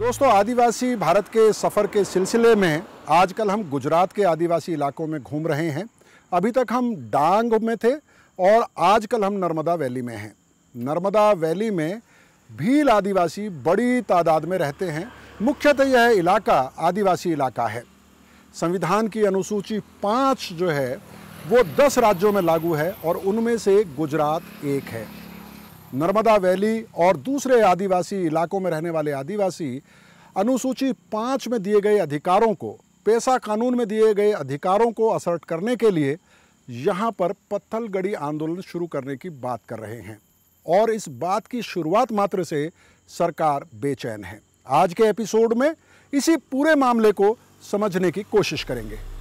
दोस्तों, आदिवासी भारत के सफ़र के सिलसिले में आजकल हम गुजरात के आदिवासी इलाकों में घूम रहे हैं। अभी तक हम डांग में थे और आजकल हम नर्मदा वैली में हैं। नर्मदा वैली में भील आदिवासी बड़ी तादाद में रहते हैं। मुख्यतः यह इलाका आदिवासी इलाका है। संविधान की अनुसूची पाँच जो है, वो दस राज्यों में लागू है और उनमें से गुजरात एक है। नर्मदा वैली और दूसरे आदिवासी इलाकों में रहने वाले आदिवासी अनुसूची पाँच में दिए गए अधिकारों को, पेशा कानून में दिए गए अधिकारों को असर्ट करने के लिए यहाँ पर पत्थलगड़ी आंदोलन शुरू करने की बात कर रहे हैं। और इस बात की शुरुआत मात्र से सरकार बेचैन है। आज के एपिसोड में इसी पूरे मामले को समझने की कोशिश करेंगे।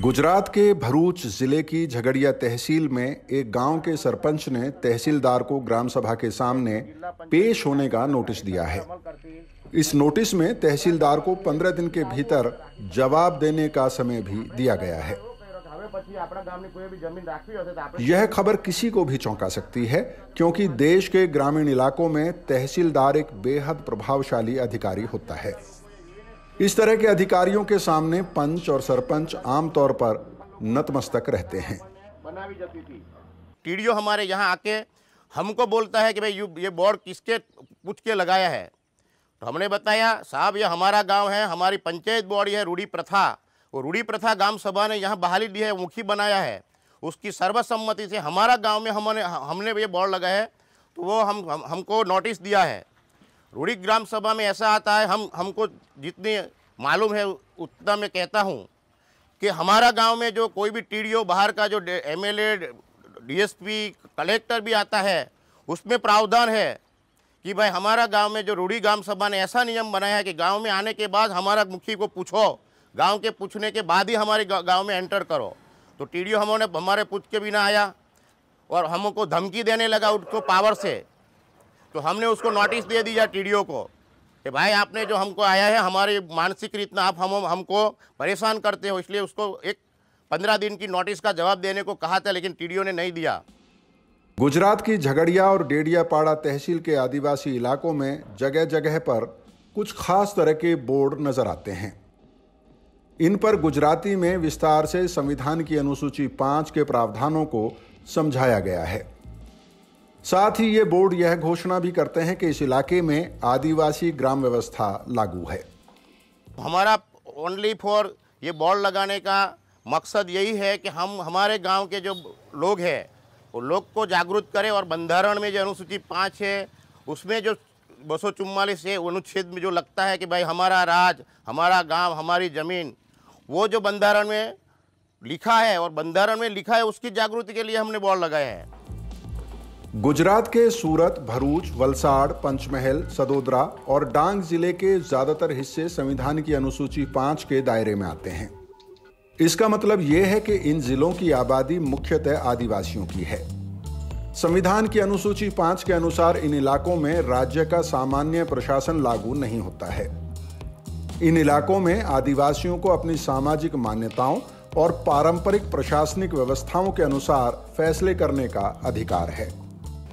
गुजरात के भरूच ज़िले की झगड़िया तहसील में एक गाँव के सरपंच ने तहसीलदार को ग्राम सभा के सामने पेश होने का नोटिस दिया है। इस नोटिस में तहसीलदार को पंद्रह दिन के भीतर जवाब देने का समय भी दिया गया है। यह खबर किसी को भी चौंका सकती है, क्योंकि देश के ग्रामीण इलाकों में तहसीलदार एक बेहद प्रभावशाली अधिकारी होता है। इस तरह के अधिकारियों के सामने पंच और सरपंच आमतौर पर नतमस्तक रहते हैं। टीडीओ हमारे यहाँ आके हमको बोलता है कि भाई ये बोर्ड किसके पूछ के लगाया है? तो हमने बताया साहब ये हमारा गाँव है हमारी पंचायत बोर्ड है रूढ़ी प्रथा। वो रूढ़ी प्रथा ग्राम सभा ने यहाँ बहाली दी है मुखी बनाया है। उसकी सर्वसम्मति से हमारा गाँव में हमने हमने ये बोर्ड लगाया है तो वो हम, हम हमको नोटिस दिया है। रूढ़ी ग्राम सभा में ऐसा आता है, हम, हमको जितनी मालूम है, उतना मैं कहता हूँ कि हमारा गाँव में जो कोई भी टीडीओ बाहर का जो एमएलए, डीएसपी, कलेक्टर भी आता है, उसमें प्रावधान है कि भाई हमारा गाँव में जो रूढ़ी ग्राम सभा ने ऐसा नियम बनाया है कि गाँव में आने के बाद हमारा मुखी को पूछो, गाँव के पूछने के बाद ही हमारे गाँव में एंटर करो। तो टीडीओ हमने, हमारे पूछ के भी ना आया और हमको धमकी देने लगा उसको पावर से। तो हमने उसको नोटिस दे दिया टीडीओ को कि भाई आपने जो हमको आया है, हमारी मानसिक रीतना आप हम, हमको परेशान करते हो, इसलिए उसको एक पंद्रह दिन की नोटिस का जवाब देने को कहा था, लेकिन टीडीओ ने नहीं दिया। गुजरात की झगड़िया और डेडियापाड़ा तहसील के आदिवासी इलाकों में जगह जगह पर कुछ खास तरह के बोर्ड नज़र आते हैं। इन पर गुजराती में विस्तार से संविधान की अनुसूची पाँच के प्रावधानों को समझाया गया है। साथ ही ये बोर्ड यह घोषणा भी करते हैं कि इस इलाके में आदिवासी ग्राम व्यवस्था लागू है। हमारा ओनली फॉर ये बोर्ड लगाने का मकसद यही है कि हम, हमारे गाँव के जो लोग हैं, वो लोग को जागरूक करें और बंधारण में जो अनुसूची पाँच है, उसमें जो बसो चुम्मालीस है, अनुच्छेद में जो लगता है कि भाई हमारा राज, हमारा गाँव, हमारी ज़मीन, वो जो बंधारण में लिखा है और बंधारण में लिखा है, उसकी जागृति के लिए हमने बोर्ड लगाया है। गुजरात के सूरत, भरूच, वलसाड़, पंचमहल, सदोदरा और डांग ज़िले के ज़्यादातर हिस्से संविधान की अनुसूची पाँच के दायरे में आते हैं। इसका मतलब यह है कि इन जिलों की आबादी मुख्यतः आदिवासियों की है। संविधान की अनुसूची पाँच के अनुसार इन इलाकों में राज्य का सामान्य प्रशासन लागू नहीं होता है। इन इलाकों में आदिवासियों को अपनी सामाजिक मान्यताओं और पारंपरिक प्रशासनिक व्यवस्थाओं के अनुसार फैसले करने का अधिकार है।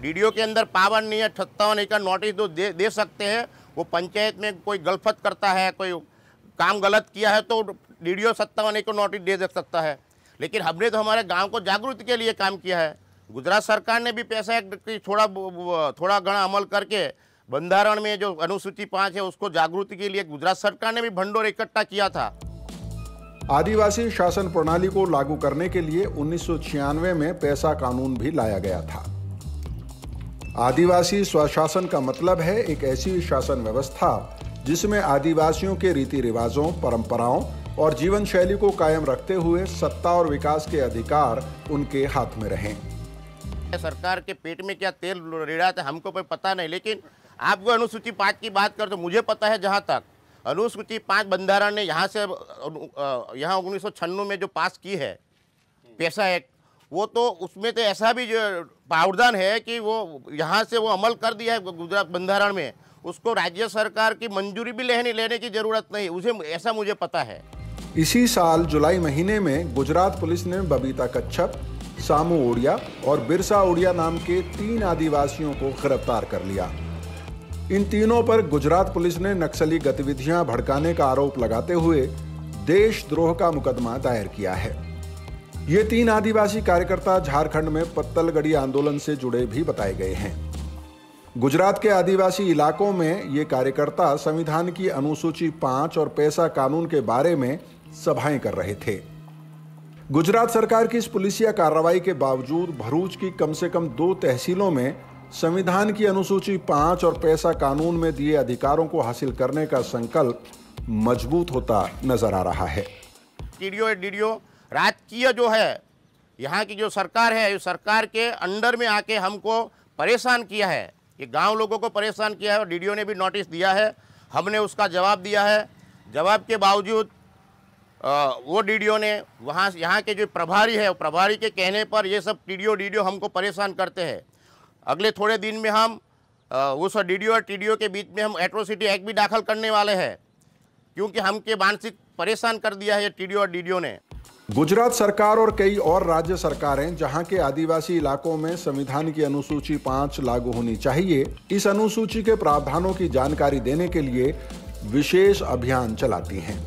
वीडियो के अंदर पावर नहीं है सत्तावन एकड़ नोटिस जो दे, दे सकते हैं। वो पंचायत में कोई गलफत करता है कोई काम गलत किया है तो डी सत्तावन एकड़ नोटिस दे सकता है। लेकिन हमने तो हमारे गाँव को जागृति के लिए काम किया है। गुजरात सरकार ने भी पैसा की थोड़ा थोड़ा घना अमल करके बंधारण में जो अनुसूची पाँच है उसको जागृति के लिए गुजरात सरकार ने भी भंडोर इकट्ठा किया था। आदिवासी शासन प्रणाली को लागू करने के लिए उन्नीस सौ छियानवे में पैसा कानून भी लाया गया था। आदिवासी स्वशासन का मतलब है एक ऐसी शासन व्यवस्था जिसमें आदिवासियों के रीति रिवाजों, परंपराओं और जीवन शैली को कायम रखते हुए सत्ता और विकास के अधिकार उनके हाथ में रहें। सरकार के पेट में क्या तेल रेड़ा था हमको कोई पता नहीं, लेकिन आपको अनुसूची पाँच की बात कर तो मुझे पता है जहाँ तक। अनुसूची पाँच बंधारण ने यहाँ से यहाँ उन्नीस में जो पास की है पैसा एक्ट वो तो उसमें तो ऐसा भी जो प्रावधान है कि वो यहाँ से वो अमल कर दिया है गुजरात बंधारण में। उसको राज्य सरकार की मंजूरी भी लेने लेने की ज़रूरत नहीं, उसे ऐसा मुझे पता है। इसी साल जुलाई महीने में गुजरात पुलिस ने बबीता कच्छप, सामू ओडिया और बिरसा ओडिया नाम के तीन आदिवासियों को गिरफ़्तार कर लिया। इन तीनों पर गुजरात पुलिस ने नक्सली गतिविधियाँ भड़काने का आरोप लगाते हुए देशद्रोह का मुकदमा दायर किया है। ये तीन आदिवासी कार्यकर्ता झारखंड में पत्तलगढ़ी आंदोलन से जुड़े भी बताए गए हैं। गुजरात के आदिवासी इलाकों में ये कार्यकर्ता संविधान की अनुसूची पाँच और पैसा कानून के बारे में सभाएँ कर रहे थे। गुजरात सरकार की इस पुलिसिया कार्रवाई के बावजूद भरूच की कम से कम दो तहसीलों में संविधान की अनुसूची पाँच और पैसा कानून में दिए अधिकारों को हासिल करने का संकल्प मज़बूत होता नज़र आ रहा है। राजकीय जो है, यहाँ की जो सरकार है, इस सरकार के अंडर में आके हमको परेशान किया है। ये गाँव लोगों को परेशान किया है और डीडीओ ने भी नोटिस दिया है, हमने उसका जवाब दिया है। जवाब के बावजूद वो डीडीओ ने वहाँ यहाँ के जो प्रभारी है प्रभारी के कहने पर ये सब टीडीओ डीडीओ हमको परेशान करते हैं। अगले थोड़े दिन में हम उस डीडीओ और टीडीओ के बीच में हम एट्रोसिटी एक्ट भी दाखिल करने वाले हैं, क्योंकि हमके मानसिक परेशान कर दिया है टीडीओ और डीडीओ ने। गुजरात सरकार और कई और राज्य सरकारें, जहाँ के आदिवासी इलाकों में संविधान की अनुसूची पाँच लागू होनी चाहिए, इस अनुसूची के प्रावधानों की जानकारी देने के लिए विशेष अभियान चलाती हैं।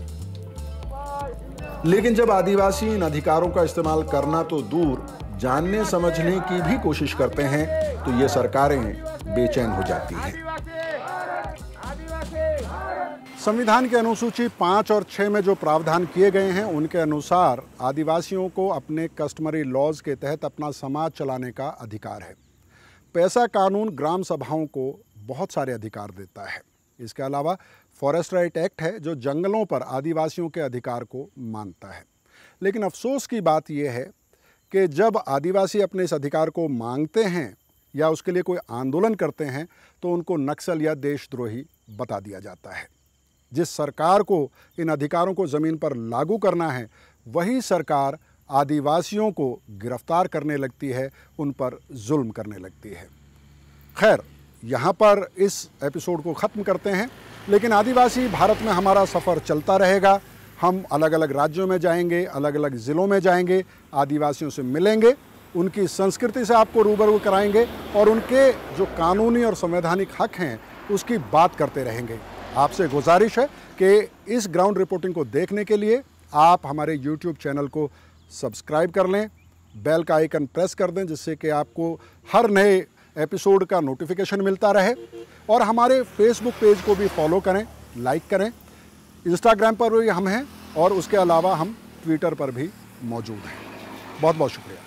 लेकिन जब आदिवासी इन अधिकारों का इस्तेमाल करना तो दूर जानने समझने की भी कोशिश करते हैं तो ये सरकारें बेचैन हो जाती हैं। संविधान के अनुसूची पाँच और छः में जो प्रावधान किए गए हैं, उनके अनुसार आदिवासियों को अपने कस्टमरी लॉज के तहत अपना समाज चलाने का अधिकार है। पैसा कानून ग्राम सभाओं को बहुत सारे अधिकार देता है। इसके अलावा फॉरेस्ट राइट एक्ट है, जो जंगलों पर आदिवासियों के अधिकार को मानता है। लेकिन अफसोस की बात यह है कि जब आदिवासी अपने इस अधिकार को मांगते हैं या उसके लिए कोई आंदोलन करते हैं तो उनको नक्सल या देशद्रोही बता दिया जाता है। जिस सरकार को, इन अधिकारों को ज़मीन पर लागू करना है, वही सरकार आदिवासियों को गिरफ़्तार करने लगती है, उन पर जुल्म करने लगती है। खैर, यहाँ पर इस एपिसोड को ख़त्म करते हैं, लेकिन आदिवासी भारत में हमारा सफ़र चलता रहेगा। हम अलग अलग राज्यों में जाएँगे अलग अलग ज़िलों में जाएँगे, आदिवासियों से मिलेंगे, उनकी संस्कृति से आपको रूबरू कराएँगे और उनके जो कानूनी और संवैधानिक हक हैं, उसकी बात करते रहेंगे। आपसे गुजारिश है कि इस ग्राउंड रिपोर्टिंग को देखने के लिए आप हमारे यूट्यूब चैनल को सब्सक्राइब कर लें, बेल का आइकन प्रेस कर दें, जिससे कि आपको हर नए एपिसोड का नोटिफिकेशन मिलता रहे। और हमारे फेसबुक पेज को भी फॉलो करें, लाइक करें। इंस्टाग्राम पर भी हम हैं और उसके अलावा हम ट्विटर पर भी मौजूद हैं। बहुत बहुत शुक्रिया।